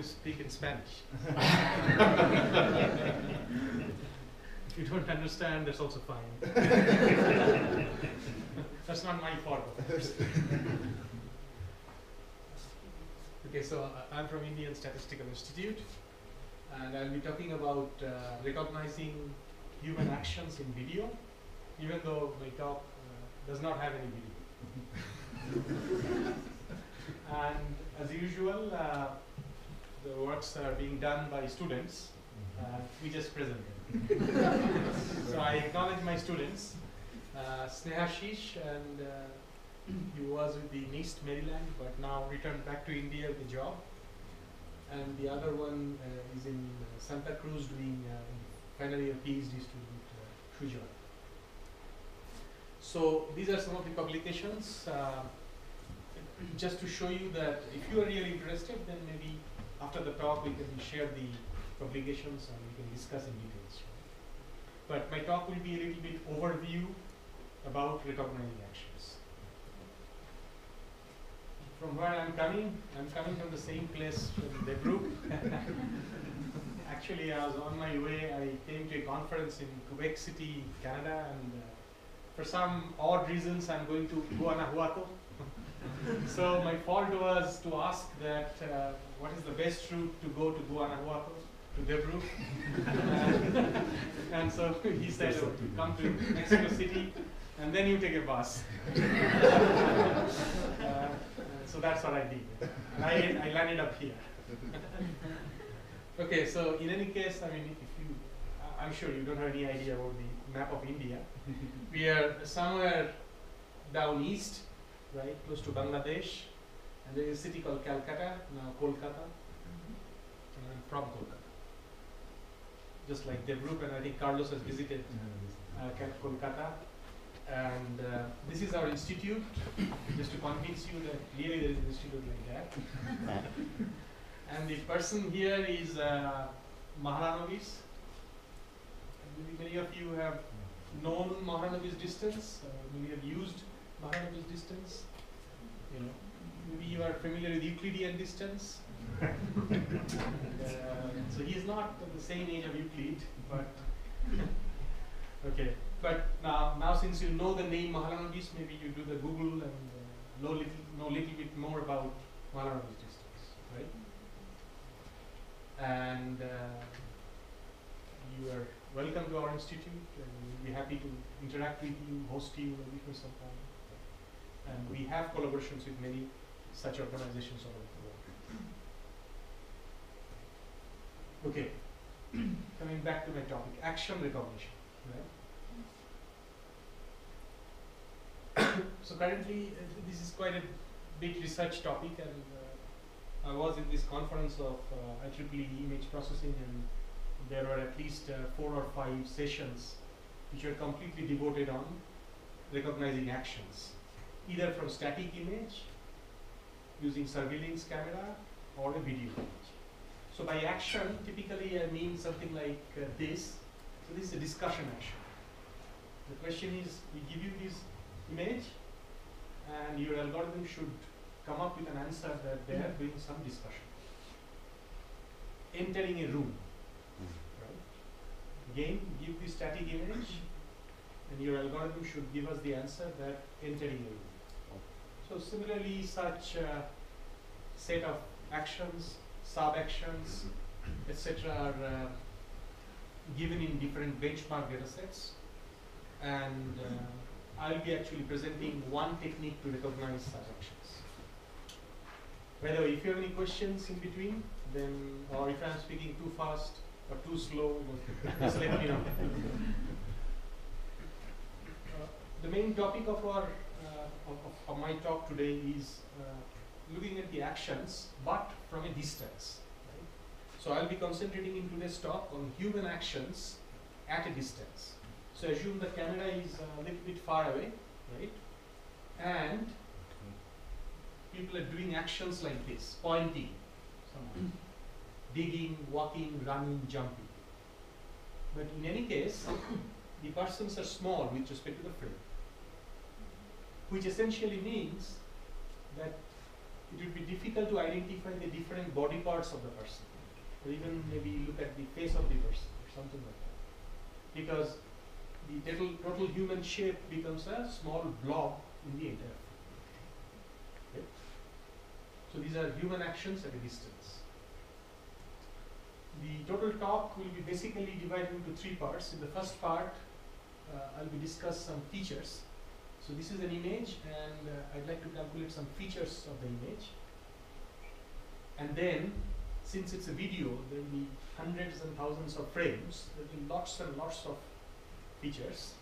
to speak in Spanish. if you don't understand, that's also fine. that's not my fault. okay, so uh, I'm from Indian Statistical Institute, and I'll be talking about uh, recognizing human actions in video, even though my talk uh, does not have any video. and as usual, uh, the works are being done by students. Uh, we just present them. so I acknowledge my students. Uh, Snehashish, and uh, he was with the NIST Maryland, but now returned back to India with a job. And the other one uh, is in uh, Santa Cruz doing uh, final year PhD student, uh, Shuja. So these are some of the publications. Uh, just to show you that if you are really interested, then maybe after the talk we can share the publications and we can discuss in details. But my talk will be a little bit overview about recognizing actions. From where I'm coming, I'm coming from the same place from the group. Actually, I was on my way. I came to a conference in Quebec City, Canada, and uh, for some odd reasons, I'm going to Guanajuato so my fault was to ask that uh, what is the best route to go to Guanajuato, to Debru. and, and so he said, oh, come to Mexico City, and then you take a bus. uh, so that's what I did. And I, I landed up here. okay, so in any case, I mean, if you, I'm sure you don't have any idea about the map of India. We are somewhere down east, right, close to Bangladesh. And there is a city called Calcutta, now Kolkata. And I'm from Kolkata. Just like Debruk, and I think Carlos has visited uh, Kolkata. And uh, this is our institute, just to convince you that really there is an institute like that. and the person here is uh. Maybe many of you have known Mahalanobis distance, uh, maybe have used Mahalanobis distance. You know, maybe you are familiar with Euclidean distance. and, so he is not the same age of Euclid, but okay. But now, now since you know the name Mahalanobis, maybe you do the Google and uh, know little know little bit more about Mahalanobis distance, right? And uh, you are welcome to our institute, and we'll be happy to interact with you, host you maybe for some time. And we have collaborations with many such organizations all over the world. Okay, coming back to my topic, action recognition. Right? so currently, uh, this is quite a big research topic, and uh, I was in this conference of uh, IEEE image processing, and there were at least uh, four or five sessions which were completely devoted on recognizing actions, either from static image using surveillance camera or a video image. So by action, typically I mean something like uh, this. So this is a discussion action. The question is, we give you this image, and your algorithm should come up with an answer that they are doing some discussion. Entering a room, right? Again, give the static image, and your algorithm should give us the answer that entering a room. So similarly, such uh, set of actions, sub-actions, etc. are uh, given in different benchmark data sets. And uh, I'll be actually presenting one technique to recognize such actions. By the way, if you have any questions in between, then, or if I'm speaking too fast or too slow, just let me know. Uh, the main topic of our uh, of, of, my talk today is uh, looking at the actions, but from a distance. So I'll be concentrating in today's talk on human actions at a distance. So assume the camera is a little bit far away, right? And people are doing actions like this, pointing, digging, walking, running, jumping. But in any case, the persons are small with respect to the frame, which essentially means that it would be difficult to identify the different body parts of the person, or even maybe look at the face of the person or something like that, because the total, total human shape becomes a small blob in the entire. Okay? So these are human actions at a distance. The total talk will be basically divided into three parts. In the first part, uh, I'll be discuss some features. So this is an image and uh, I'd like to calculate some features of the image. And then, since it's a video, there will be hundreds and thousands of frames, there will be lots and lots of features.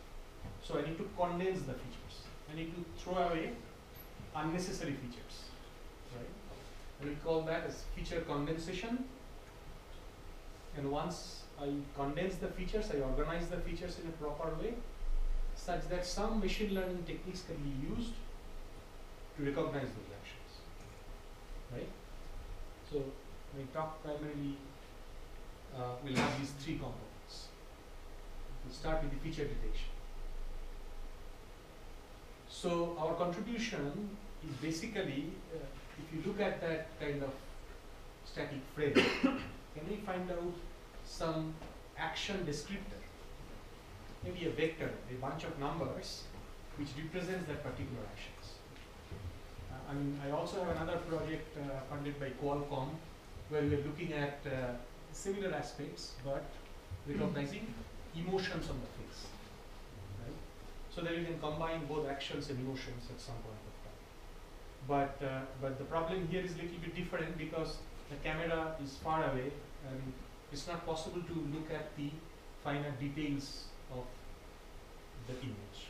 So I need to condense the features. I need to throw away unnecessary features. Right? And we call that as feature condensation. And once I condense the features, I organize the features in a proper way such that some machine learning techniques can be used to recognize those actions. Right? So my talk primarily uh, will have these three components. We'll start with the feature detection. So our contribution is basically, uh, if you look at that kind of static frame, can we find out some action descriptor? Maybe a vector, a bunch of numbers which represents that particular actions. Uh, I I also have another project uh, funded by Qualcomm where we are looking at uh, similar aspects but recognizing emotions on the face. So that you can combine both actions and emotions at some point of time. But, uh, but the problem here is a little bit different because the camera is far away and it's not possible to look at the finer details of the image.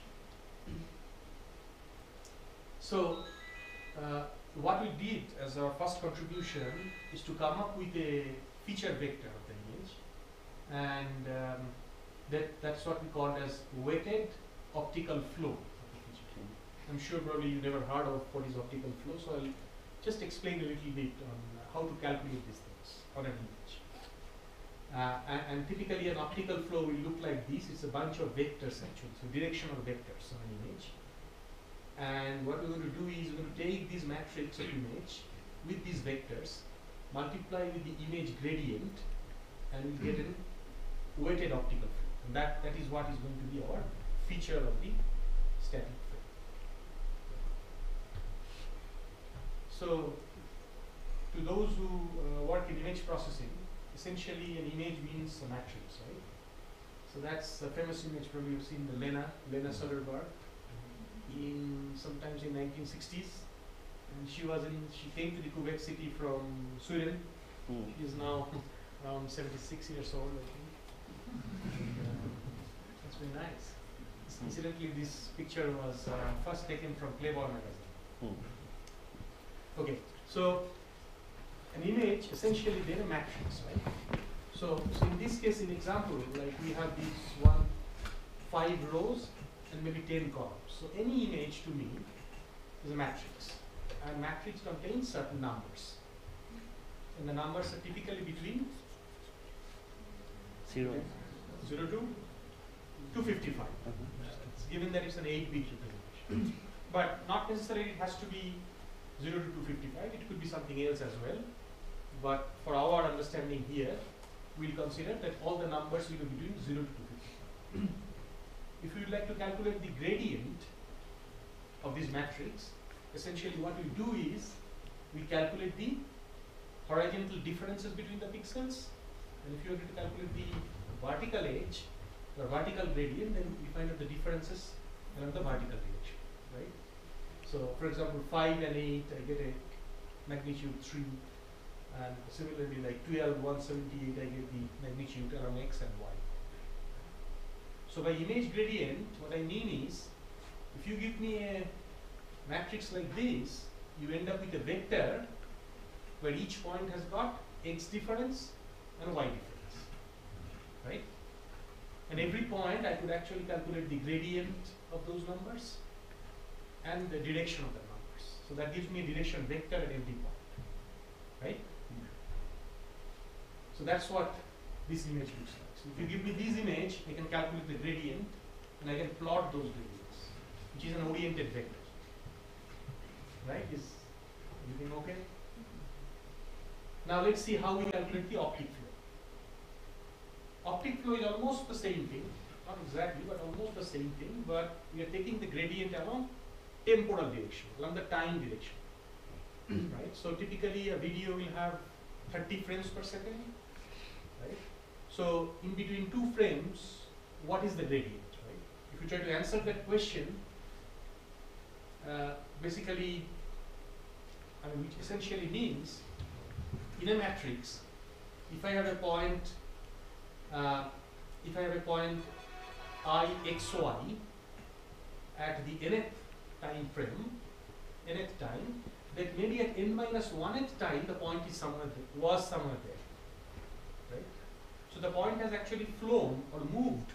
So, uh, what we did as our first contribution is to come up with a feature vector of the image, and um, that that's what we called as weighted optical flow. I'm sure probably you never heard of what is optical flow, so I'll just explain a little bit on how to calculate these things on an image. Uh, and, and typically an optical flow will look like this. It's a bunch of vectors actually, so directional vectors on an image. And what we're going to do is we're going to take this matrix of image with these vectors, multiply with the image gradient, and we'll get a weighted optical flow. And that, that is what is going to be our feature of the static frame. So, to those who uh, work in image processing, essentially an image means a matrix, right? So that's a famous image probably you've seen the Lena, Lena Soderberg in sometimes in 1960s. And she was in, she came to the Quebec city from Sweden. Hmm. She is now around 76 years old, I think. Uh, that's very nice. Incidentally, this picture was uh, first taken from Playboy magazine. Hmm. Okay, so an image essentially they're a matrix, right? So, so in this case, in example, like we have these one, five rows and maybe ten columns. So any image to me is a matrix, and matrix contains certain numbers, and the numbers are typically between Zero. zero to two fifty-five. Uh-huh. It's given that it's an 8-bit representation. but not necessarily it has to be 0 to 255, it could be something else as well. But for our understanding here, we'll consider that all the numbers will be between 0 to 255. Hmm. if you would like to calculate the gradient of this matrix, essentially what we do is we calculate the horizontal differences between the pixels. And if you are to calculate the vertical edge or vertical gradient then we find out the differences along the vertical direction right? So for example 5 and 8 I get a magnitude 3 and similarly like 12 178 I get the magnitude around x and y. So by image gradient what I mean is if you give me a matrix like this you end up with a vector where each point has got x difference and y difference right? And every point I could actually calculate the gradient of those numbers and the direction of the numbers. So that gives me a direction vector at every point right so that's what this image looks like so if you give me this image I can calculate the gradient and I can plot those gradients which is an oriented vector right is Everything okay? Now let's see how we calculate the optic flow. Optic flow is almost the same thing, not exactly, but almost the same thing, but we are taking the gradient along temporal direction, along the time direction. Hmm. right? So typically a video will have 30 frames per second, right? So in between two frames, what is the gradient, right? If you try to answer that question, uh, basically, I mean, which essentially means in a matrix, if I have a point, uh, if I have a point i x y at the nth time frame, nth time, that maybe at n minus one-th time the point is somewhere there, was somewhere there? So the point has actually flown or moved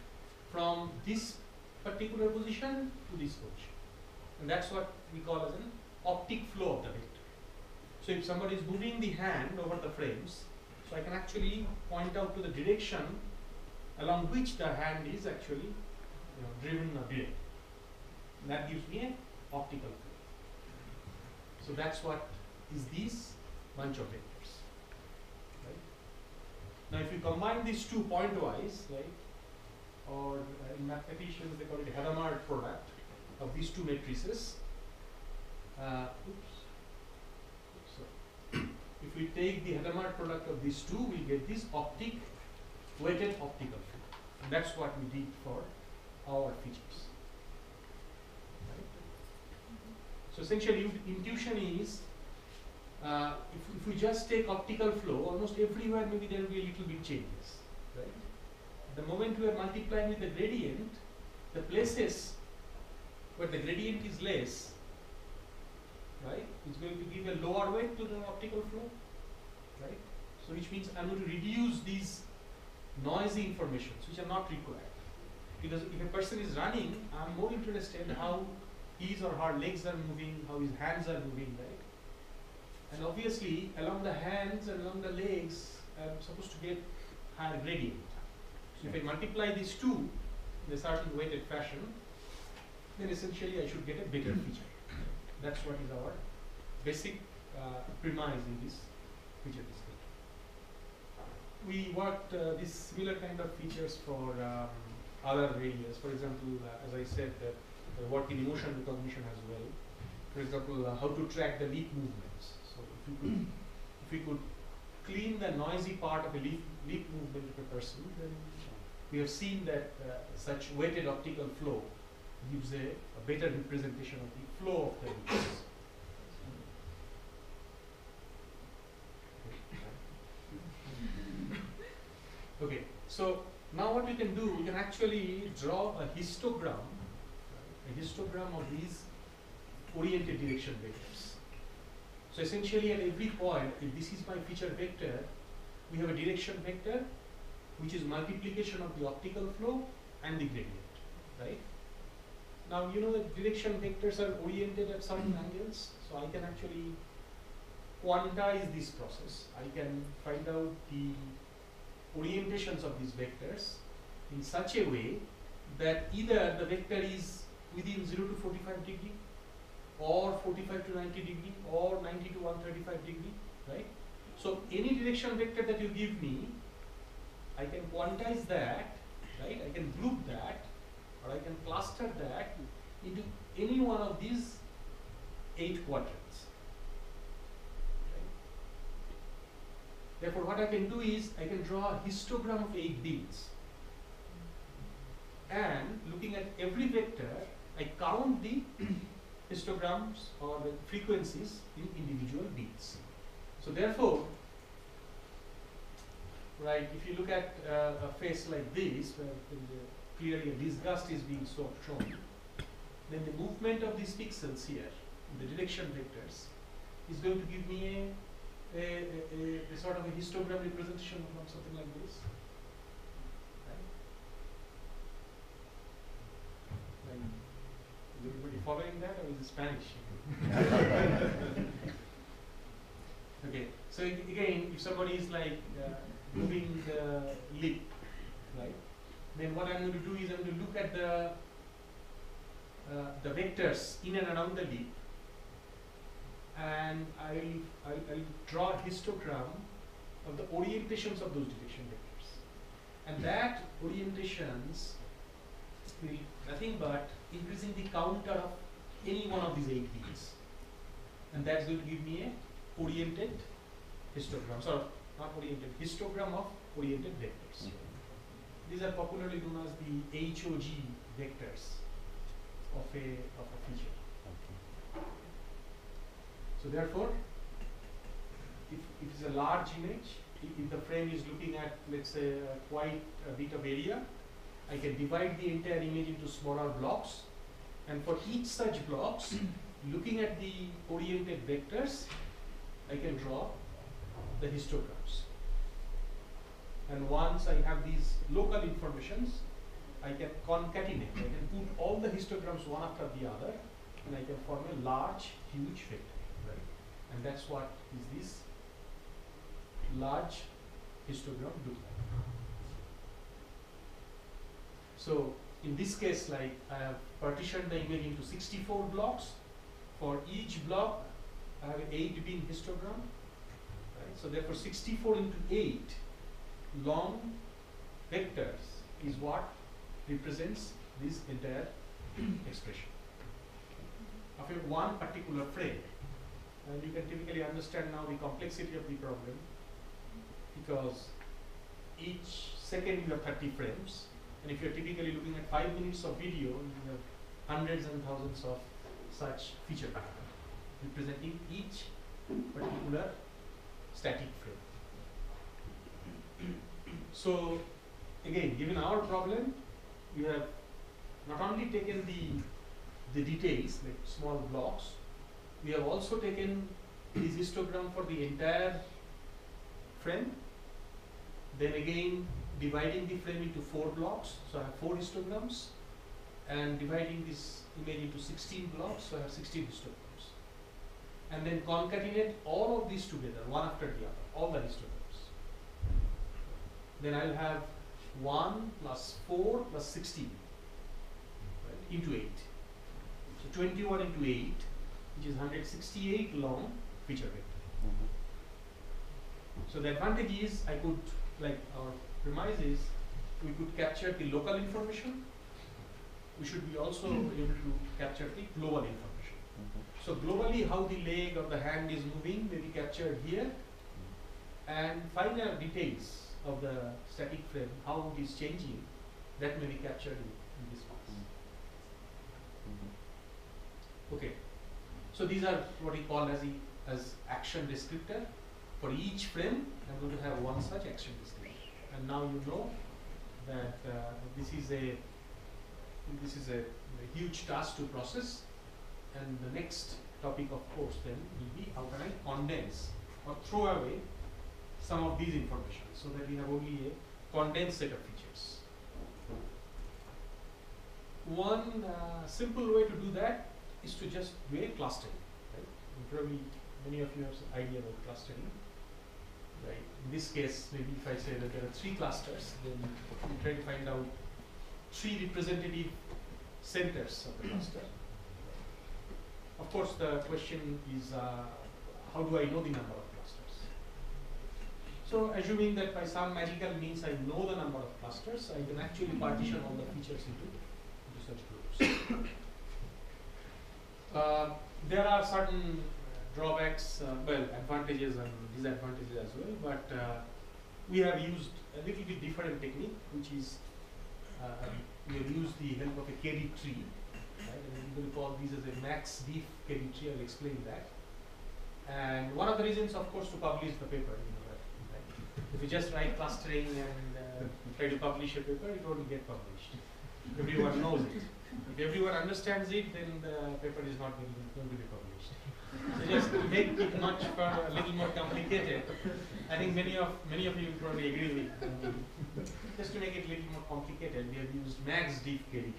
from this particular position to this position, and that's what we call as an optic flow of the vector. So if somebody is moving the hand over the frames, so I can actually point out to the direction along which the hand is actually you know, driven or that gives me an optical flow. So that's what is this bunch of vectors. Now if you combine these two pointwise, right, or uh, in mathematicians they call it Hadamard product of these two matrices. Uh, oops. So if we take the Hadamard product of these two, we get this optic weighted optical field. And that's what we did for our features. Right? So essentially, intuition is uh, if, if we just take optical flow, almost everywhere maybe there will be a little bit changes. Right? The moment we are multiplying with the gradient, the places where the gradient is less, right, is going to give a lower weight to the optical flow, right? So which means I'm going to reduce these noisy informations which are not required. Because if a person is running, I'm more interested in how his or her legs are moving, how his hands are moving, right? And obviously, along the hands and along the legs, I'm supposed to get higher gradient. So if I multiply these two in a certain weighted fashion, then essentially I should get a better feature. That's what is our basic uh, premise in this feature descriptor. We worked uh, these similar kind of features for um, other areas. For example, uh, as I said, that uh, work in emotion recognition as well. For example, uh, how to track the lip movements. If we could, clean the noisy part of a lip, lip movement of a person, then we have seen that uh, such weighted optical flow gives a, a better representation of the flow of the lips. Okay, so now what we can do, we can actually draw a histogram, a histogram of these oriented direction vectors. So essentially at every point, if this is my feature vector, we have a direction vector which is multiplication of the optical flow and the gradient, right? Now you know that direction vectors are oriented at certain mm. angles, so I can actually quantize this process. I can find out the orientations of these vectors in such a way that either the vector is within 0 to 45 degree or 45 to 90 degree or 90 to 135 degree, right? So any direction vector that you give me, I can quantize that, right? I can group that or I can cluster that into any one of these eight quadrants. Right? Therefore, what I can do is I can draw a histogram of eight beams. And looking at every vector, I count the histograms or the frequencies in individual beats. So therefore, right, if you look at uh, a face like this, where clearly a disgust is being shown, then the movement of these pixels here, the direction vectors, is going to give me a, a, a, a sort of a histogram representation of something like this. Right? Like, is everybody following that or is it Spanish? okay, so again, if somebody is like uh, moving the lip, right, then what I'm going to do is I'm going to look at the uh, the vectors in and around the lip and I'll, I'll, I'll draw a histogram of the orientations of those detection vectors. And that orientations will nothing but increasing the counter of any one of these eight beats. And that's going to give me a oriented histogram, sorry, not oriented, histogram of oriented vectors. These are popularly known as the HOG vectors of a, of a feature. So therefore, if, if it's a large image, if, if the frame is looking at, let's say, uh, quite a bit of area, I can divide the entire image into smaller blocks. And for each such blocks, looking at the oriented vectors, I can draw the histograms. And once I have these local informations, I can concatenate. I can put all the histograms one after the other, and I can form a large, huge vector. Right? And that's what is this large histogram look like. So in this case, like I have partitioned the image into 64 blocks. For each block, I have an 8 bin histogram. Right? So therefore, 64 into 8 long vectors is what represents this entire expression of a one particular frame. And you can typically understand now the complexity of the problem because each second you have 30 frames and if you're typically looking at 5 minutes of video you have hundreds and thousands of such feature patterns representing each particular static frame. so again given our problem we have not only taken the the details like small blocks we have also taken this histogram for the entire frame then again dividing the frame into four blocks so I have four histograms and dividing this image into 16 blocks so I have 16 histograms. And then concatenate all of these together one after the other all the histograms. Then I'll have 1 plus 4 plus 16 right, into 8 so 21 into 8 which is 168 long feature vector. Mm-hmm. So the advantage is I could, like our premise is, we could capture the local information. We should be also hmm. able to capture the global information. Mm-hmm. So globally, how the leg or the hand is moving may be captured here, mm-hmm. and finer details of the static frame, how it is changing, that may be captured in, in this box. Mm-hmm. Okay. So these are what we call as, the, as action descriptor. For each frame, I'm going to have one such action descriptor. And now you know that uh, this is a this is a, a, huge task to process. And the next topic, of course, then will be how can I condense or throw away some of these information so that we have only a condensed set of features. One uh, simple way to do that is to just do a clustering. Right? Probably many of you have some idea about clustering. Right. In this case, maybe if I say that there are three clusters, then we try to find out three representative centers of the cluster. Of course, the question is uh, how do I know the number of clusters? So, assuming that by some magical means I know the number of clusters, I can actually partition all the features into, into such groups. Uh, there are certain drawbacks, uh, well, advantages and disadvantages as well, but uh, we have used a little bit different technique, which is uh, we have used the help of a KD tree, right? And we will call these as a max diff KD tree. I'll explain that. And one of the reasons, of course, to publish the paper. You know, right? If you just write clustering and uh, try to publish a paper, it won't get published. Everyone knows it. If everyone understands it, then the paper is not going to be published. So just to make it much a little more complicated, I think many of many of you probably agree with me. Just to make it a little more complicated, we have used max diff KD,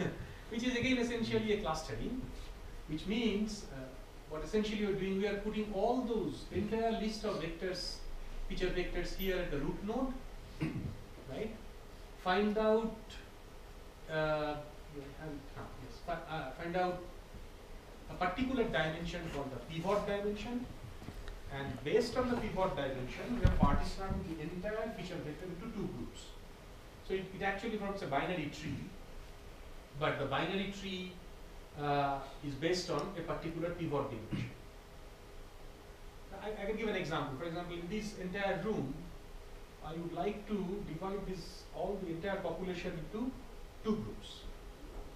which is again essentially a clustering, which means uh, what essentially we're doing, we are putting all those entire list of vectors, feature vectors here at the root node, right? Find out uh, uh, yes, uh, find out a particular dimension called the pivot dimension. And based on the pivot dimension, we have partitioned the entire feature vector into two groups. So it, it actually forms a binary tree, but the binary tree uh, is based on a particular pivot dimension. I, I can give an example. For example, in this entire room, I would like to divide this all the entire population into two groups.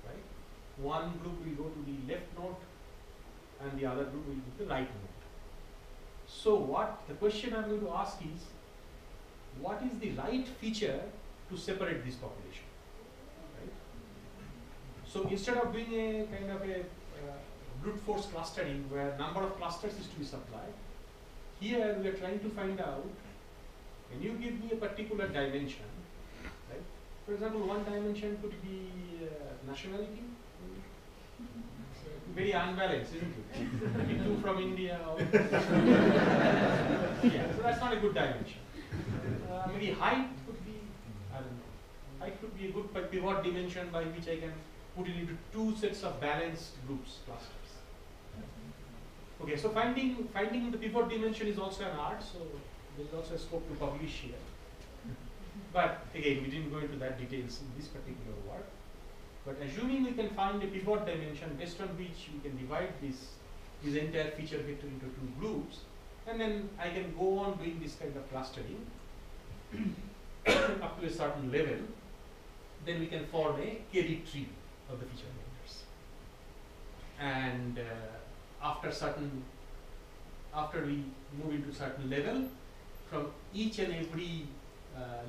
Right? One group will go to the left node, and the other group will go to the right node. So what the question I'm going to ask is, what is the right feature to separate this population? Right? So instead of doing a kind of a uh, brute force clustering where number of clusters is to be supplied, here we are trying to find out when you give me a particular dimension, right? For example, one dimension could be uh, nationality. Very unbalanced, isn't it? Maybe two from India. Or yeah, so that's not a good dimension. Uh, maybe height could be, I don't know. Height could be a good pi- pivot dimension by which I can put it into two sets of balanced groups, clusters. Okay, so finding finding the pivot dimension is also an art, so there is also a scope to publish here. But again, we didn't go into that details in this particular work. But assuming we can find a pivot dimension based on which we can divide this this entire feature vector into two groups, and then I can go on doing this kind of clustering up to a certain level, then we can form a KD tree of the feature vectors. And uh, after certain, after we move into certain level, from each and every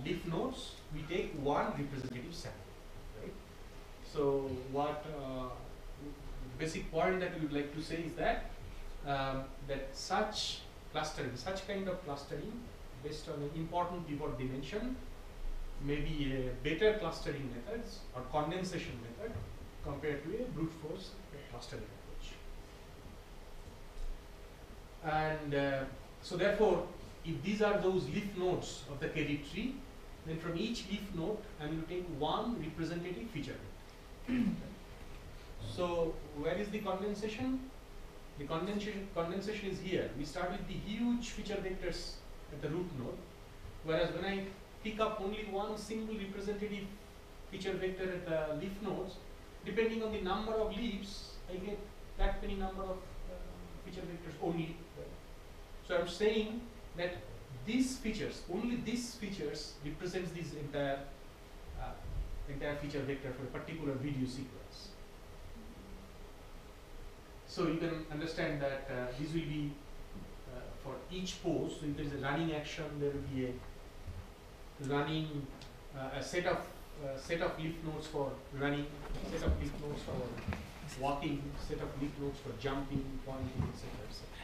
leaf nodes, we take one representative sample, right? So what uh, basic point that we would like to say is that um, that such clustering, such kind of clustering based on an important pivot dimension may be a better clustering methods or condensation method compared to a brute force clustering approach. And uh, so therefore, if these are those leaf nodes of the KD tree, then from each leaf node, I'm going to take one representative feature so where is the condensation? The condensation, condensation is here. We start with the huge feature vectors at the root node, whereas when I pick up only one single representative feature vector at the leaf nodes, depending on the number of leaves, I get that many number of uh, feature vectors only. So I'm saying that these features, only these features represents this entire uh, entire feature vector for a particular video sequence. So you can understand that uh, this will be uh, for each pose. So if there is a running action, there will be a running uh, a set of uh, set of leaf nodes for running, set of leaf nodes for walking, set of leaf nodes for jumping, pointing, etc. etc.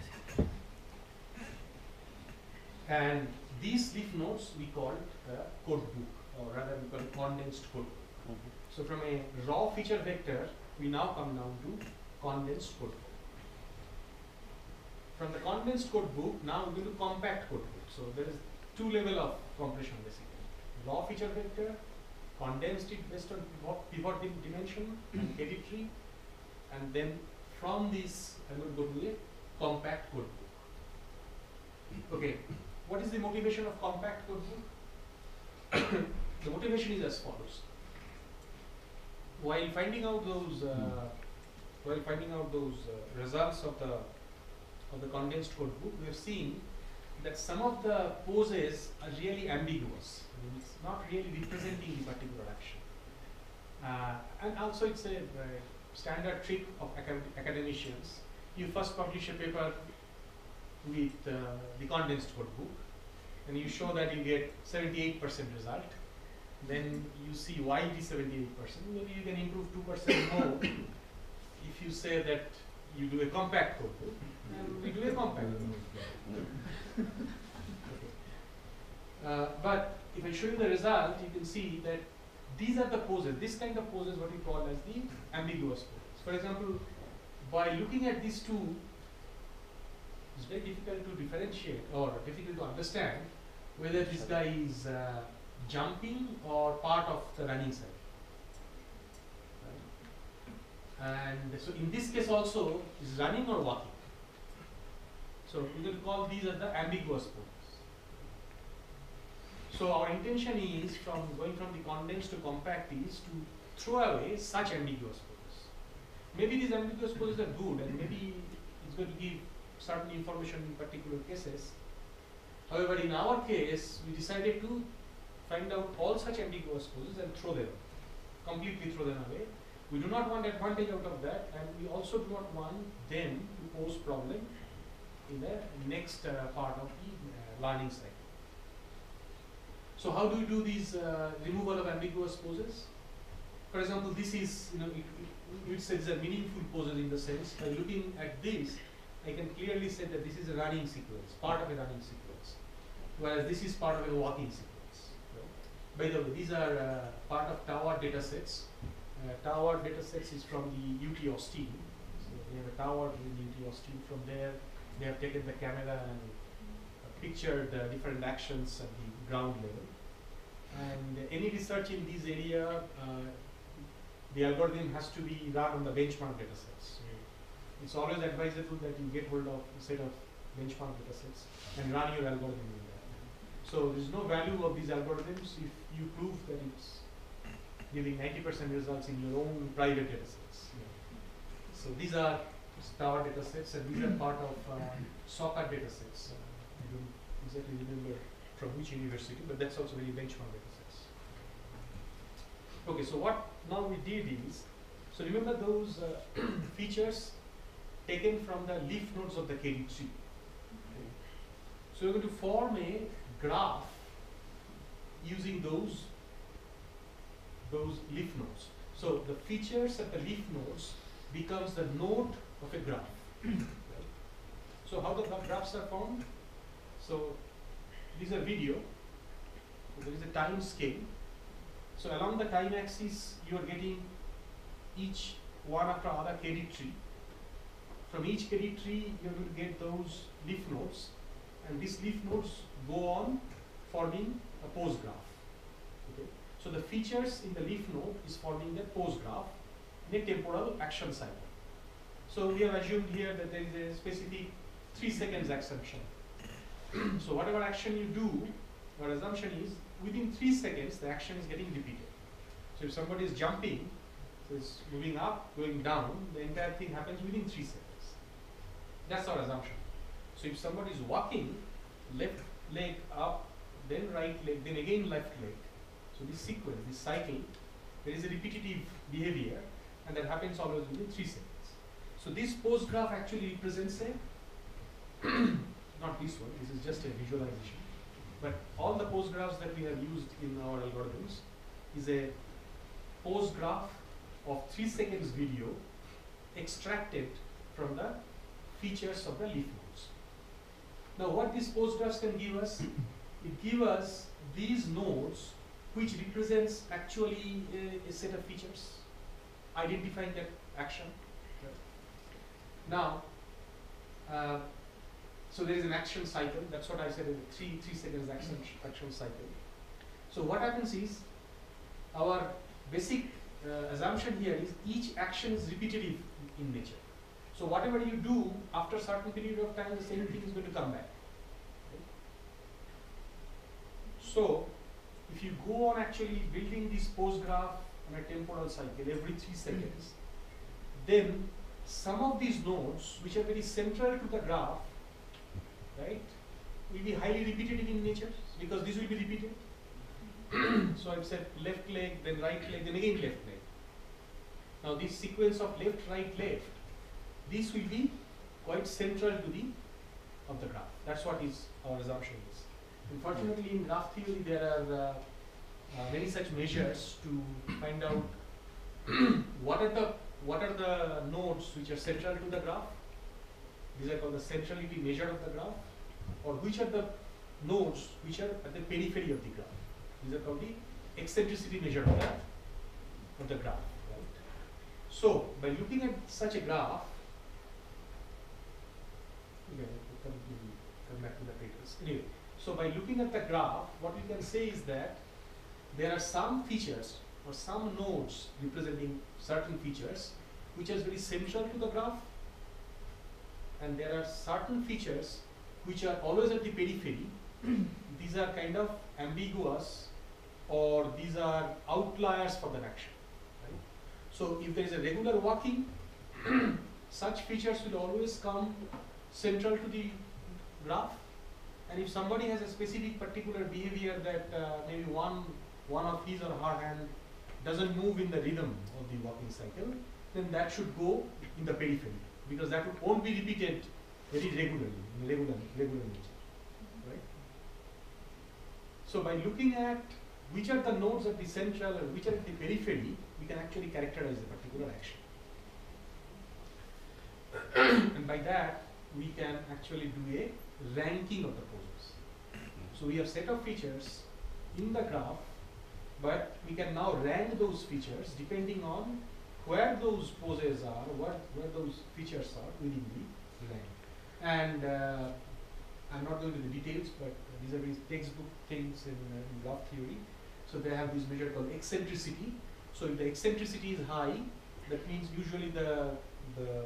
And these leaf nodes we call a code book, or rather we call condensed code book. Mm-hmm. So from a raw feature vector, we now come down to condensed code book. From the condensed code book, now we're going to compact code book. So there is two level of compression basically. Raw feature vector, condensed it based on pivot, pivot dim- dimension and KD tree, and then from this I'm going to go to a compact code book. Okay, what is the motivation of compact code book? the motivation is as follows. While finding out those, uh, while finding out those uh, results of the of the condensed code book, we have seen that some of the poses are really ambiguous. I mean, it's not really representing the particular action. Uh, and also, it's a, uh standard trick of acad- academicians. You first publish a paper with uh, the condensed code book, and you show that you get 78% result. Then you see why it is 78%. Maybe you can improve 2% more if you say that you do a compact code book, and we do a compact code book. Uh, but if I show you the result, you can see that these are the poses. This kind of poses what we call as the ambiguous poses. For example, by looking at these two, it's very difficult to differentiate or difficult to understand whether this guy is uh, jumping or part of the running cycle. And so in this case also is running or walking. So we will call these are the ambiguous poses. So our intention is from going from the condensed to compact is to throw away such ambiguous poses. Maybe these ambiguous poses are good and maybe it's going to give certain information in particular cases. However, in our case, we decided to find out all such ambiguous poses and throw them, completely throw them away. We do not want advantage out of that and we also do not want them to pose problem in the next uh, part of the uh, learning cycle. So how do we do these uh, removal of ambiguous poses? For example, this is, you know, it, it, it says a meaningful poses in the sense, by looking at this, I can clearly say that this is a running sequence, part of a running sequence, whereas this is part of a walking sequence. By the way, these are uh, part of tower data sets. Uh, tower data sets is from the UT Austin. So we have a tower in the UT Austin. From there, they have taken the camera and uh, pictured the different actions at the ground level. And any research in this area, uh, the algorithm has to be run on the benchmark data sets. It's always advisable that you get hold of a set of benchmark data sets and run your algorithm in that. So there's no value of these algorithms if you prove that it's giving 90% results in your own private data sets. So these are star data sets and these are part of uh, SOCAR data sets. Uh, I don't exactly remember from which university, but that's also very benchmark data sets. Okay, so what now we did is, so remember those uh, features taken from the leaf nodes of the KD tree. Okay. So we're going to form a graph using those those leaf nodes. So the features at the leaf nodes becomes the node of a graph. So how the graphs are formed? So these are video. So there is a time scale. So along the time axis, you are getting each one after other KD tree. From each KD tree, you will get those leaf nodes, and these leaf nodes go on forming a pose graph. Okay. So the features in the leaf node is forming the pose graph in a temporal action cycle. So we have assumed here that there is a specific three seconds assumption. so whatever action you do, our assumption is within three seconds the action is getting repeated. So if somebody is jumping, so it's moving up, going down, the entire thing happens within three seconds. That's our assumption. So if somebody is walking, left leg up, then right leg, then again left leg. So this sequence, this cycle, there is a repetitive behavior and that happens always within three seconds. So this pose graph actually represents a, not this one, this is just a visualization, but all the pose graphs that we have used in our algorithms is a pose graph of three seconds video extracted from the features of the leaf nodes. Now what these pose graphs can give us, it give us these nodes which represents actually a, a set of features identifying that action. Now, uh, so there is an action cycle. That's what I said is a three three seconds action action cycle. So what happens is our basic uh, assumption here is each action is repetitive in nature. So whatever you do after a certain period of time, the same thing is going to come back. So if you go on actually building this pose graph on a temporal cycle every three seconds, then some of these nodes which are very central to the graph, right, will be highly repetitive in nature because this will be repeated. so I've said left leg, then right leg, then again left leg. Now this sequence of left, right, left, this will be quite central to the of the graph. That's what is our assumption is. Unfortunately, in graph theory, there are uh, uh, many such measures to find out what are the what are the nodes which are central to the graph. These are called the centrality measure of the graph, or which are the nodes which are at the periphery of the graph. These are called the eccentricity measure of the of the graph. Right? So, by looking at such a graph, come, come back to the papers. Anyway, so by looking at the graph, what we can say is that there are some features or some nodes representing certain features which is very central to the graph and there are certain features which are always at the periphery. these are kind of ambiguous or these are outliers for that action. Right? So if there is a regular walking, such features will always come central to the graph. And if somebody has a specific particular behavior that uh, maybe one one of his or her hand doesn't move in the rhythm of the walking cycle, then that should go in the periphery because that won't be repeated very regularly, regular, regular nature, right? So by looking at which are the nodes at the central and which are at the periphery, we can actually characterize the particular action. and by that, we can actually do a ranking of the poses. So we have set of features in the graph, but we can now rank those features depending on where those poses are, what, where those features are within the rank. And uh, I'm not going to the details, but these are these textbook things in, uh, in graph theory. So they have this measure called eccentricity. So if the eccentricity is high, that means usually the, the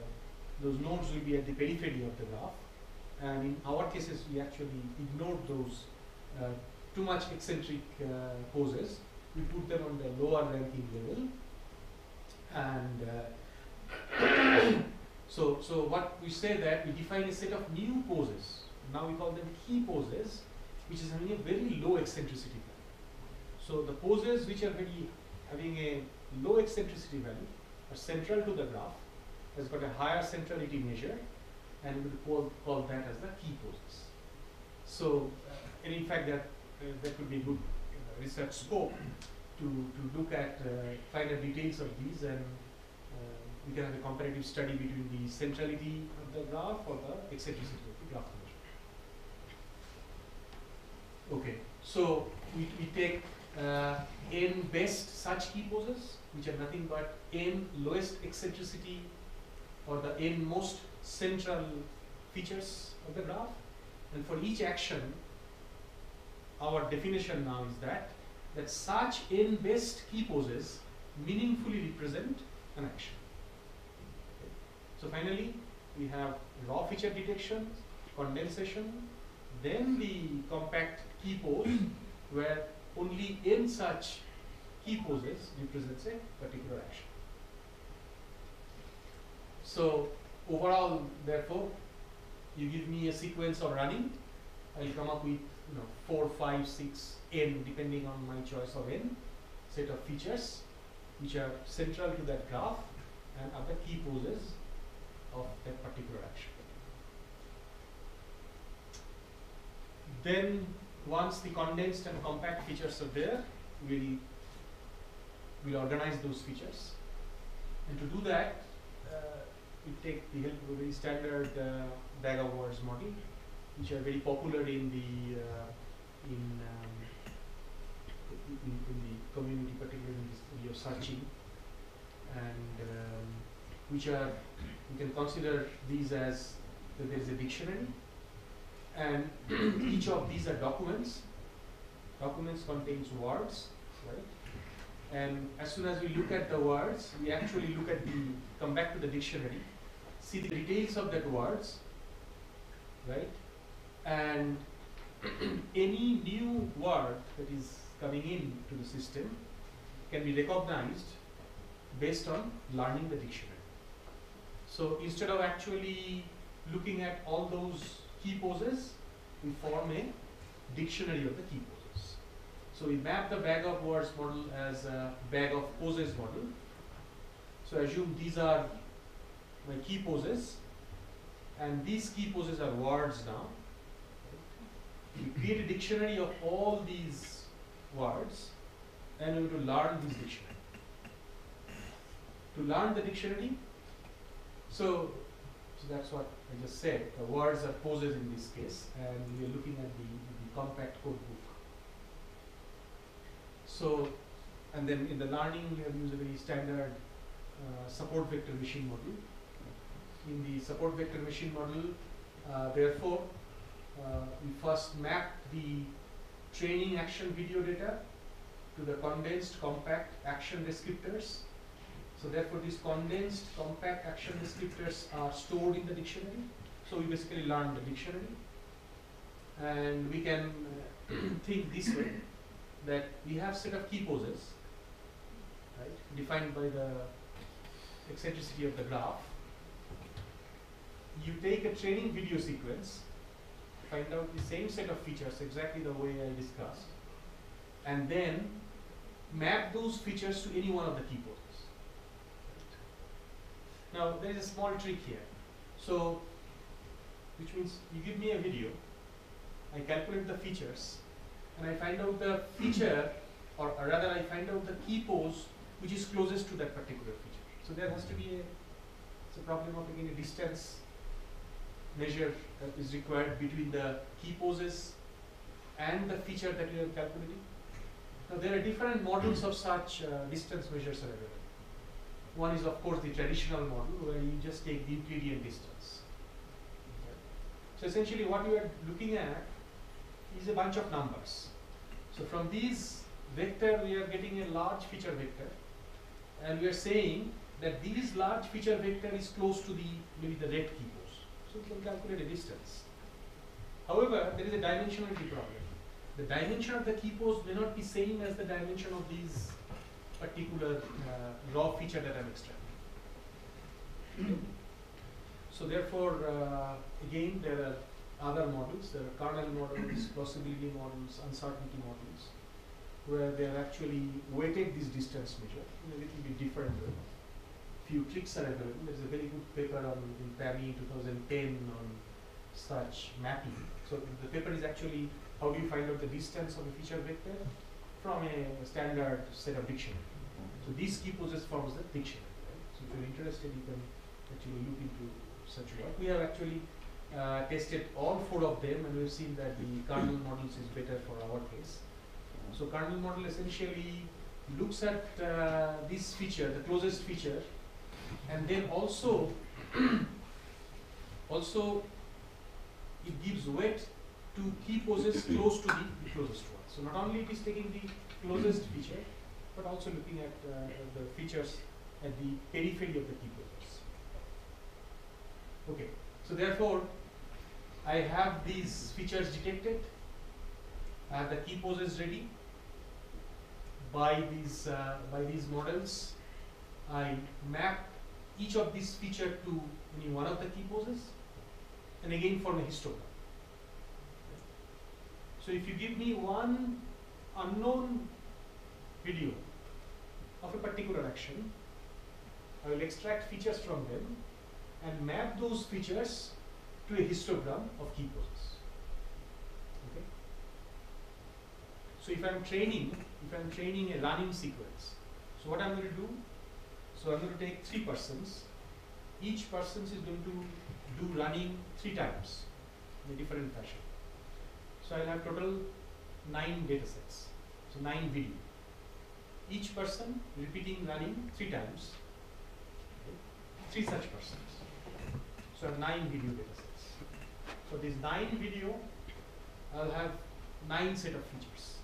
those nodes will be at the periphery of the graph. And in our cases, we actually ignored those uh, too much eccentric uh, poses. We put them on the lower ranking level. And uh, so, so what we say that we define a set of new poses. Now we call them key poses, which is having a very low eccentricity value. So the poses which are very having a low eccentricity value are central to the graph, has got a higher centrality measure, and we'll call, call that as the key poses. So, uh, and in fact, that uh, that could be good uh, research scope to, to look at finer details of these and we can have a comparative study between the centrality of the graph or the eccentricity of the graph measure. Okay, so we, we take uh, n best such key poses, which are nothing but n lowest eccentricity or the n most central features of the graph. And for each action, our definition now is that that such n best key poses meaningfully represent an action. So finally, we have raw feature detection, condensation, then the compact key pose where only n such key poses represents a particular action. So overall, therefore, you give me a sequence of running, I'll come up with you know four, five, six, n depending on my choice of n set of features which are central to that graph and are the key poses of that particular action. Then once the condensed and compact features are there, we'll, we'll organize those features. And to do that, uh, we take the help of very standard uh, bag of words model, which are very popular in the uh, in, um, in, in the community, particularly in of searching, and um, which are you can consider these as that there is a dictionary, and each of these are documents. Documents contains words, right? And as soon as we look at the words, we actually look at the come back to the dictionary, see the details of that words, right? And any new word that is coming in to the system can be recognized based on learning the dictionary. So instead of actually looking at all those key poses, we form a dictionary of the key poses. So we map the bag of words model as a bag of poses model. So assume these are my key poses and these key poses are words now we create a dictionary of all these words and have to learn this dictionary. To learn the dictionary, so, so that's what I just said. The words are poses in this case, and we are looking at the, the compact code book. So, and then in the learning, we have used a very standard uh, support vector machine model. In the support vector machine model, uh, therefore, uh, we first map the training action video data to the condensed compact action descriptors. So therefore these condensed compact action descriptors are stored in the dictionary. So we basically learn the dictionary and we can uh, think this way that we have set of key poses right defined by the eccentricity of the graph. You take a training video sequence, find out the same set of features exactly the way I discussed and then map those features to any one of the key poses. Now there is a small trick here. So which means you give me a video, I calculate the features and I find out the feature or, or rather I find out the key pose which is closest to that particular feature. So there has to be a, it's a problem of again a distance measure that is required between the key poses and the feature that you are calculating. Now there are different models of such uh, distance measures available. One is of course the traditional model where you just take the Euclidean distance. So essentially what you are looking at is a bunch of numbers. So from these vector we are getting a large feature vector and we are saying that this large feature vector is close to the maybe the red key we can calculate a distance. However, there is a dimensionality problem. The dimension of the key pose may not be same as the dimension of these particular uh, raw feature that I'm extracting. so therefore, uh, again, there are other models. There are kernel models, possibility models, uncertainty models, where they are actually weighted this distance measure in a little bit different way. Few tricks are available. There's a very good paper on in PAMI 2010 on such mapping. So the paper is actually how do you find out the distance of a feature vector from a standard set of dictionary. So these key poses forms the dictionary. Right? So if you're interested, you can actually look into such work. We have actually uh, tested all four of them and we've seen that the kernel models is better for our case. So kernel model essentially looks at uh, this feature, the closest feature, and then also also it gives weight to key poses close to the, closest one. So not only it is taking the closest feature, but also looking at uh, the features at the periphery of the key poses. Okay, so therefore, I have these features detected, I have the key poses ready. By these uh, by these models, I map each of these feature to one of the key poses, and again form a histogram. So if you give me one unknown video of a particular action, I will extract features from them and map those features to a histogram of key poses. Okay? So if I'm training, if I'm training a running sequence, so what I'm going to do, so I'm going to take three persons. Each person is going to do running three times in a different fashion. So I'll have total nine data sets. So nine video. Each person repeating running three times. Okay. Three such persons. So I have nine video data sets. So these nine video, I'll have nine set of features.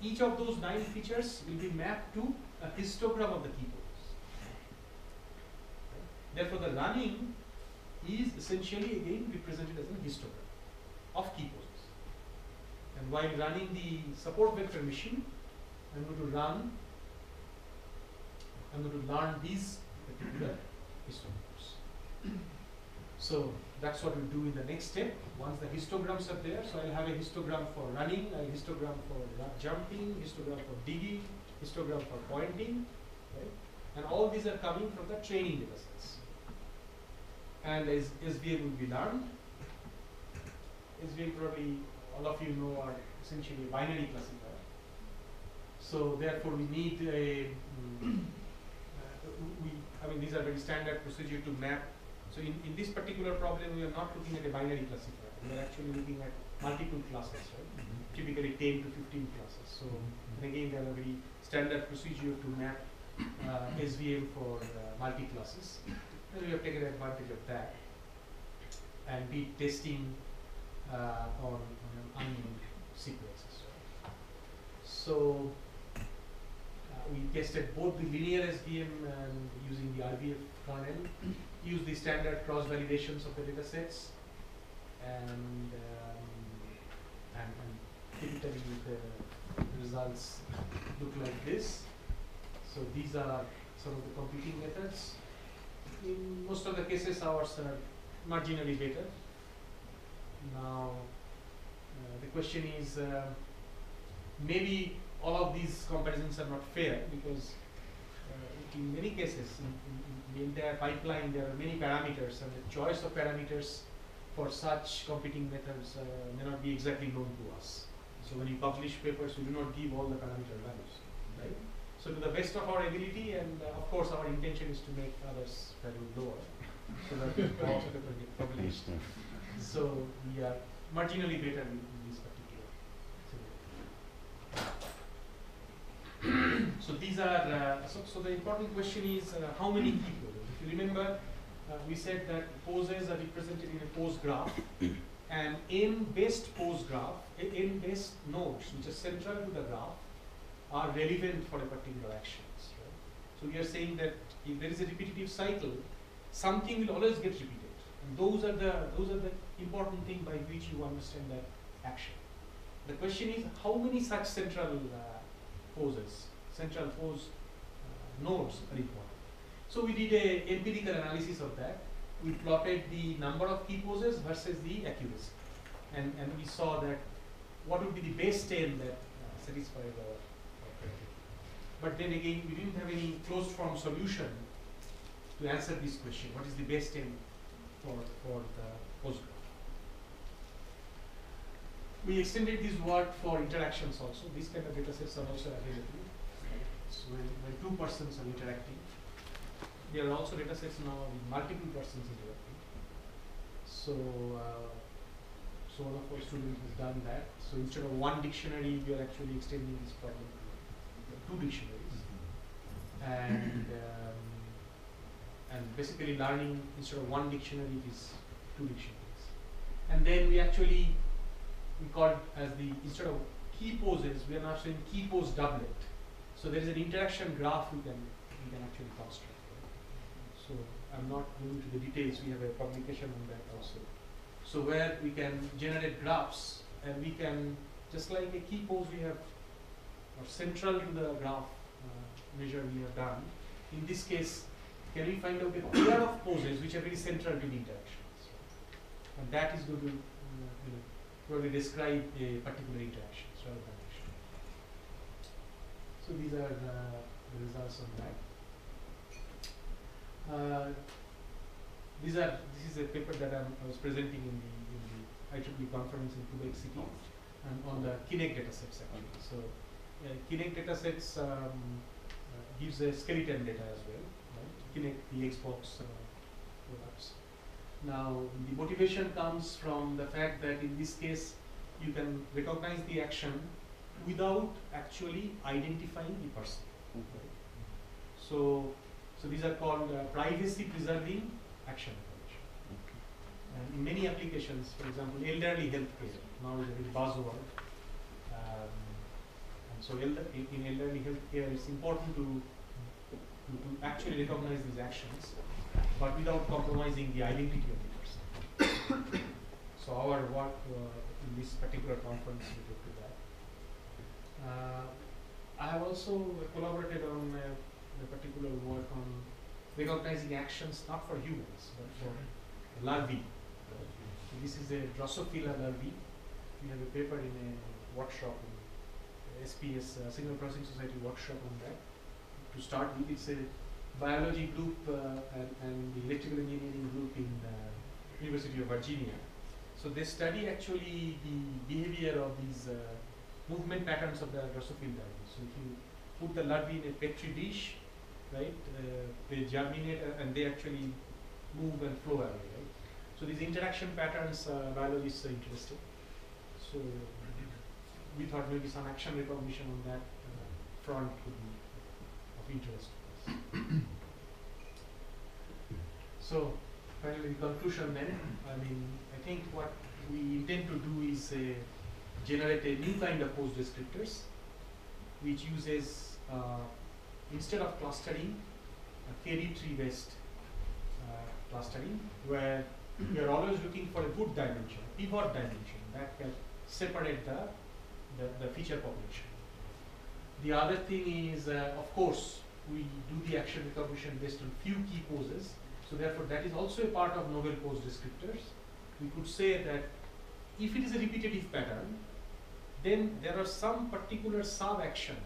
Each of those nine features will be mapped to a histogram of the key poses. Therefore, the running is essentially again represented as a histogram of key poses. And while running the support vector machine, I'm going to run, I'm going to learn these particular histograms. So that's what we do in the next step. Once the histograms are there, so I'll have a histogram for running, a histogram for jumping, histogram for digging, histogram for pointing, right? And all these are coming from the training data sets. And SVM will be learned, SVM probably all of you know are essentially a binary classifier. So therefore we need a, mm, uh, we, I mean these are very standard procedure to map. So in, in this particular problem we are not looking at a binary classifier, we are actually looking at multiple classes, right? Mm -hmm. Typically 10 to 15 classes. So mm -hmm. again there are very standard procedure to map uh, SVM for uh, multi-classes. We have taken advantage of that and be testing uh, on, on unknown sequences. So uh, we tested both the linear SVM and using the RBF kernel, use the standard cross validations of the data sets, and, um, and, and typically the results look like this. So these are some of the competing methods. In most of the cases, ours are marginally better. Now, uh, the question is, uh, maybe all of these comparisons are not fair because uh, in many cases, in, in, in the entire pipeline, there are many parameters, and the choice of parameters for such competing methods uh, may not be exactly known to us. So when we publish papers, we do not give all the parameter values, right? So to the best of our ability, and uh, of course our intention is to make others value lower, so that the paper get published. So we are marginally better in, in this particular. scenario. so these are uh, so, so the important question is uh, how many people. If you remember, uh, we said that poses are represented in a pose graph, and n-best pose graph, a- n-best nodes which are central to the graph, are relevant for a particular action. So we are saying that if there is a repetitive cycle, something will always get repeated. And those are the those are the important thing by which you understand that action. The question is how many such central uh, poses, central pose uh, nodes are important. So we did a empirical analysis of that. We plotted the number of key poses versus the accuracy, and and we saw that what would be the base 10 that uh, satisfies our. But then again, we didn't have any closed form solution to answer this question. What is the best 10 for, for the pose graph? We extended this work for interactions also. These kind of data sets are also available. So when, when two persons are interacting, there are also data sets now with multiple persons interacting. So, uh, so one of our students has done that. So instead of one dictionary, we are actually extending this problem to two dictionaries. And um, and basically learning instead of one dictionary, it is two dictionaries. And then we actually we call it as the instead of key poses, we are now saying key pose doublet. So there is an interaction graph we can we can actually construct. So I'm not going into the details. We have a publication on that also. So where we can generate graphs and we can just like a key pose we have or central to the graph uh, measure we have done. In this case, can we find out a pair of poses which are very central to the interactions? And that is going to you know, probably describe a particular interaction. So these are the, results of that. Uh, these are this is a paper that I'm, I was presenting in the in the IEEE conference in Quebec City, and on the Kinect datasets actually. So uh, Kinect datasets um, gives a skeleton data as well, right? Kinect the Xbox products. Now the motivation comes from the fact that in this case you can recognize the action without actually identifying the person. right? So so these are called uh, privacy preserving action information. And in many applications, for example, elderly healthcare now is a buzzword. Um, so in, in elderly healthcare, it's important to, to to actually recognize these actions, but without compromising the identity of the person. so our work uh, in this particular conference related to that. Uh, I have also collaborated on uh, a particular work on recognizing actions not for humans but for larvae. So this is a Drosophila larvae. We have a paper in a workshop in SPS uh, Signal Processing Society workshop on that. To start with, it's a biology group uh, and, and the electrical engineering group in uh, University of Virginia. So they study actually the behavior of these uh, movement patterns of the Drosophila. So if you put the larvae in a petri dish, right? They germinate and they actually move and flow away, right? So these interaction patterns, biologists are interested. So we thought maybe some action recognition on that uh, front would be of interest to us. so finally, conclusion then, I mean, I think what we intend to do is uh, generate a new kind of pose descriptors which uses uh, instead of clustering, a KD tree based uh, clustering, where we are always looking for a good dimension, a pivot dimension that can separate the, the, the feature population. The other thing is, uh, of course, we do the action recognition based on few key poses. So therefore, that is also a part of novel pose descriptors. We could say that if it is a repetitive pattern, then there are some particular sub-action,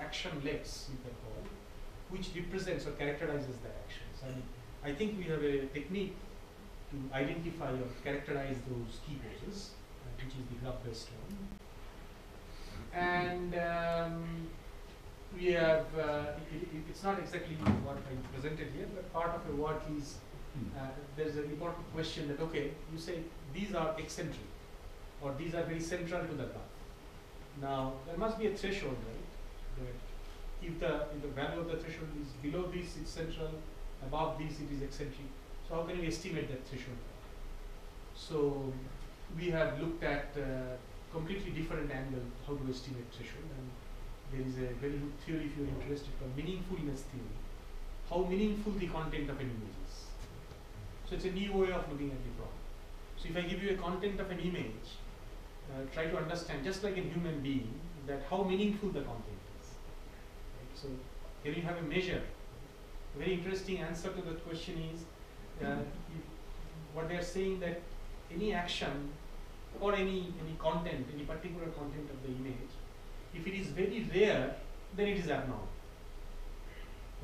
action legs you can call, which represents or characterizes the actions. And I think we have a technique to identify or characterize those key poses, uh, which is the graph-based one. And um, we have, uh, it, it, it's not exactly what I presented here, but part of the work is, uh, there's an important question that, okay, you say these are eccentric, or these are very central to the graph. Now, there must be a threshold, right? That if the, if the value of the threshold is below this, it's central, above this, it is eccentric. So how can we estimate that threshold? So we have looked at uh, completely different angle how to estimate threshold and there is a very good theory if you are interested called meaningfulness theory. How meaningful the content of an image is. So it's a new way of looking at the problem. So if I give you a content of an image, uh, try to understand just like a human being that how meaningful the content is. Right? So here you have a measure. A very interesting answer to that question is uh, what they are saying that any action or any any content, any particular content of the image, if it is very rare, then it is abnormal.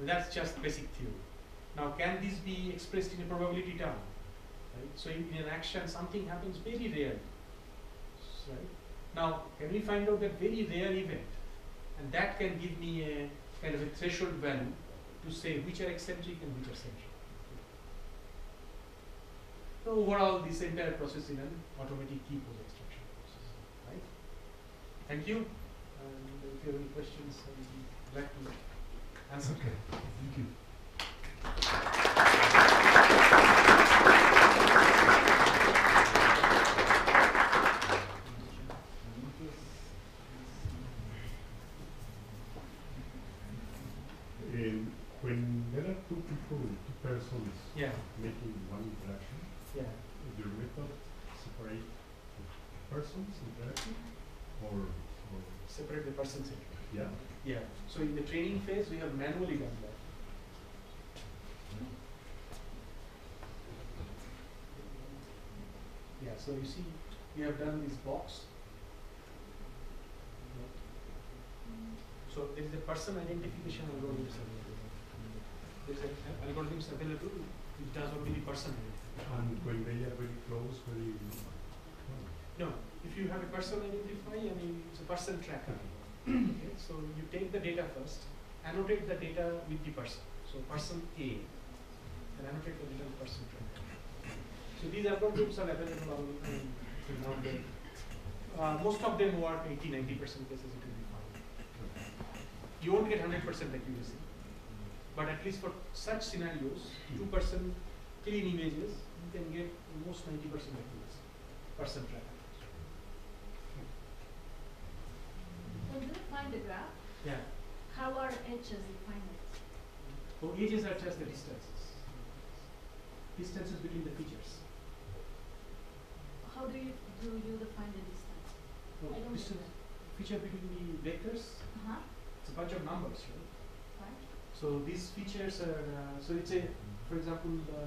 That's just basic theory. Now, can this be expressed in a probability term? Right? So, in, in an action, something happens very rarely. Right? Now, can we find out that very rare event? And that can give me a kind of a threshold value to say which are eccentric and which are centric. So overall, this entire process in an automatic key pose extraction process, right? Thank you. And if you have any questions, I will be glad to answer. Okay, thank you. And when there are two people, two persons Yeah, making one interaction, yeah. is your method separate the persons interaction or, or Separate the person centric. yeah? Yeah. So in the training phase, we have manually done that. Yeah. So you see, we have done this box. So there is a person identification algorithm available. There is an algorithms available which does only the person. And when they are very close, very, No, if you have a person identify, I mean, it's a person tracker. okay, so you take the data first, annotate the data with the person. So person A, and annotate the data with person tracker. So these algorithms are available on, on now the, uh, most of them work 80 90 percent cases it will be fine. You won't get 100 percent accuracy, but at least for such scenarios, two person clean images, you can get almost 90 percent accuracy. Person tracker. When you find the graph, Yeah. How are edges defined? So edges are just the distances. Distances between the features. How do you do you define the distance? So I don't distance, feature between the vectors, Uh-huh, it's a bunch of numbers, right? right? So these features are, uh, so it's a, for example, uh,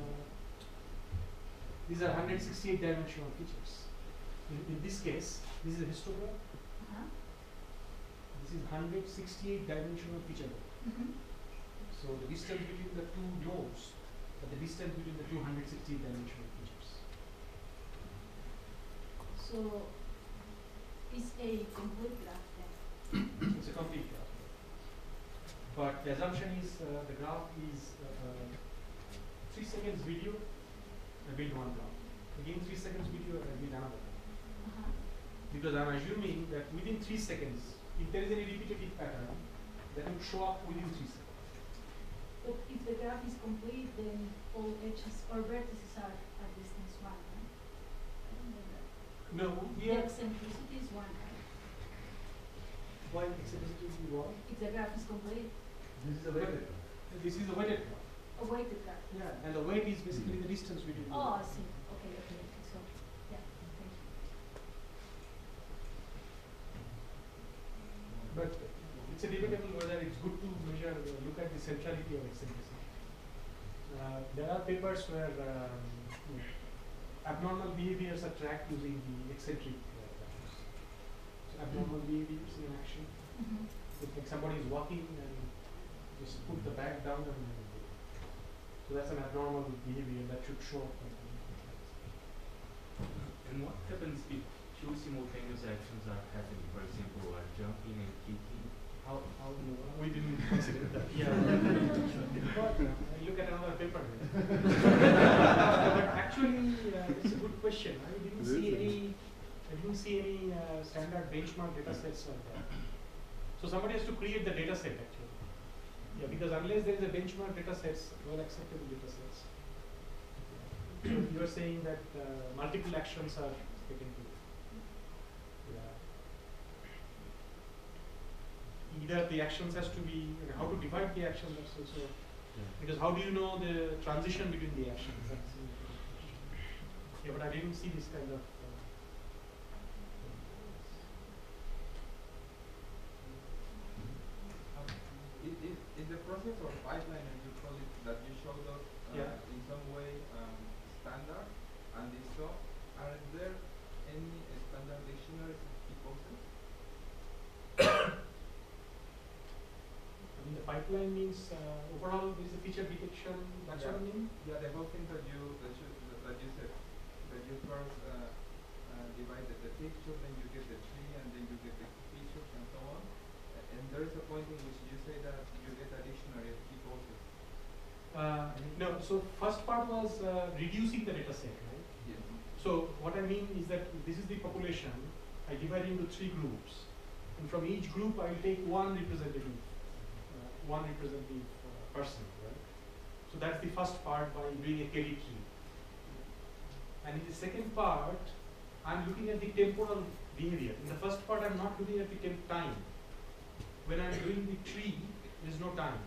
these are 168 dimensional features. In, in this case, this is a histogram. Is 168 dimensional feature. Mm-hmm. So the distance between the two nodes, but the distance between the two 168 dimensional features. So is a complete graph then? It's a complete graph. But the assumption is uh, the graph is uh, uh, three seconds video, I build one graph. Again, three seconds video, I build another. graph. Uh-huh. Because I'm assuming that within three seconds, if there is any repetitive pattern, that will show up within three seconds. But if the graph is complete, then all edges or vertices are at distance one, right? I don't get that. No, we The eccentricity is one, right? why eccentricity is one. If the graph is complete, This is a weighted graph. This is a weighted graph. A weighted graph. Yeah, and the weight is basically the distance between. Oh, I see, okay, okay, okay, so, yeah, thank you. But it's a debatable whether it's good to measure, uh, look at the centrality of eccentricity. Uh, there are papers where um, abnormal behaviors are tracked using the eccentric uh, values. So abnormal behaviors in action. Mhm. If like somebody is walking and just put the bag down and then so that's an abnormal behavior that should show up. And what happens if two simultaneous actions are happening? For example, like jumping and kicking. How how do you We didn't consider that. Yeah. but uh, look at another paper. but actually, uh, it's a good question. I didn't see any. I didn't see any uh, standard benchmark data sets like that. So somebody has to create the data set actually. Yeah, because unless there is a benchmark data sets, well acceptable data sets. So you are saying that uh, multiple actions are getting to. Yeah. Either the actions has to be, you know, how to divide the action, that's also, because how do you know the transition between the actions? That's the important question. Yeah, but I didn't see this kind of. Uh, Is, is, is the process or pipeline, as you call it, that you showed us uh, Yeah. in some way um, standard? And if so, are there any standard dictionaries of key concepts? I mean, the pipeline means uh, overall is the feature detection. That's what I mean. Yeah, the whole thing that you that you that you said that you first uh, uh, divided the picture, then you get the tree, and then you get the features and so on. And there is a point in which you say that you get a dictionary of key. Uh, no, so first part was uh, reducing the data set, right? Yes. So what I mean is that this is the population. I divide into three groups, and from each group I will take one representative, one representative uh, person, right? So that's the first part by doing a KD tree. And in the second part, I'm looking at the temporal behavior. In the first part, I'm not looking at the time. When I'm doing the tree, there is no time.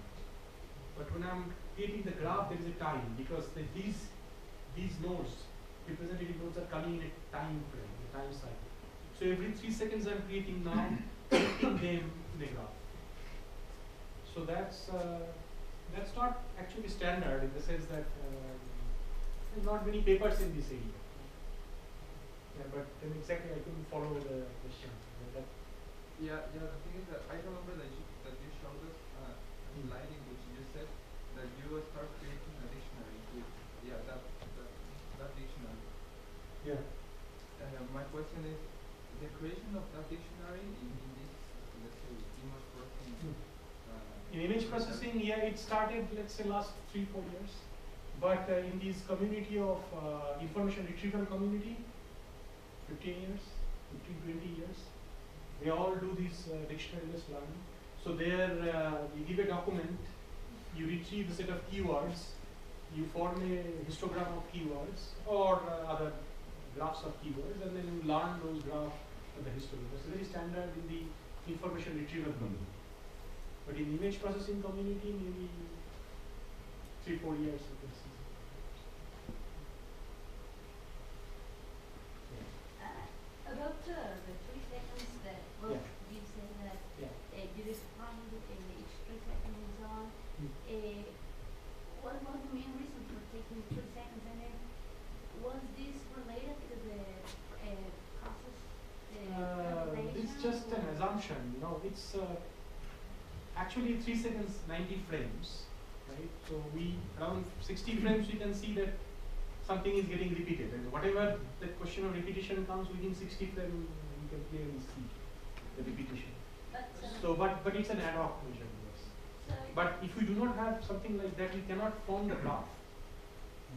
But when I'm creating the graph, there is a time because the, these these nodes, representative nodes, are coming in a time frame, a time cycle. So every three seconds, I'm creating now, them in the graph. So that's uh, that's not actually standard in the sense that um, there's not many papers in this area. Yeah, but then exactly I couldn't follow the question. Yeah, yeah. The thing is that I remember that you that you showed us uh, a Mm. slide in which you said that you will start creating a dictionary with yeah that that, that dictionary. yeah. Uh, my question is the creation of that dictionary in, in this let's say image processing. Mm. Uh, In image processing, yeah, it started, let's say, last three, four years. But uh, in this community of uh, information retrieval community, 15 years, 15, 20 years, they all do this uh, dictionary-based learning. So there, uh, you give a document, you retrieve a set of keywords, you form a histogram of keywords or uh, other graphs of keywords, and then you learn those graphs of the histogram. That's very standard in the information retrieval community. But in image processing community, maybe three, four years actually three seconds, 90 frames, right? So we, around 60 frames, we can see that something is getting repeated. And whatever the question of repetition comes within 60 frames, we can clearly see the repetition. But, uh, So, but, but it's an ad hoc measure, yes. But if we do not have something like that, we cannot form the graph.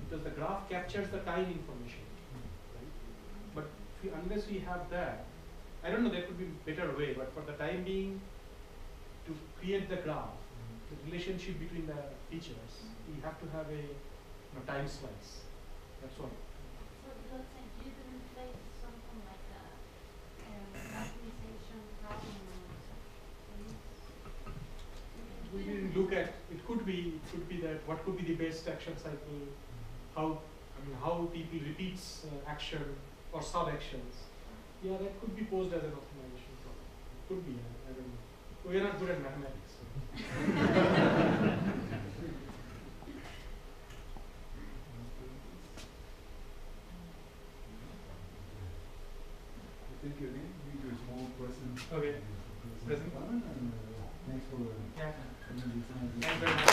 Because the graph captures the time information. Right? But if we, unless we have that, I don't know, there could be better way, but for the time being, to create the graph, the relationship between the features, we have to have a you know, time slice. That's one. So let's say you didn't something like a, um, optimization problem we didn't look at it could be it could be that what could be the best action cycle how I mean how people repeats uh, action or sub actions yeah that could be posed as an optimization problem. It could be I, I don't know we are not good at mathematics. A small. Okay. Thanks for. Yeah. Thanks very much.